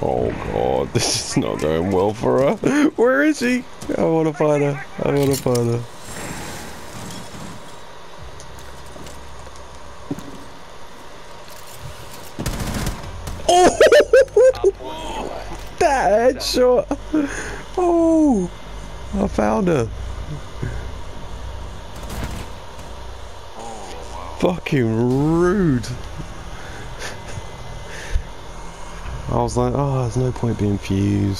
Oh, god, this is not going well for her. Where is she? I want to find her. I want to find her. Oh! that headshot! Oh! I found her. Fucking rude. I was like, oh, there's no point being fused.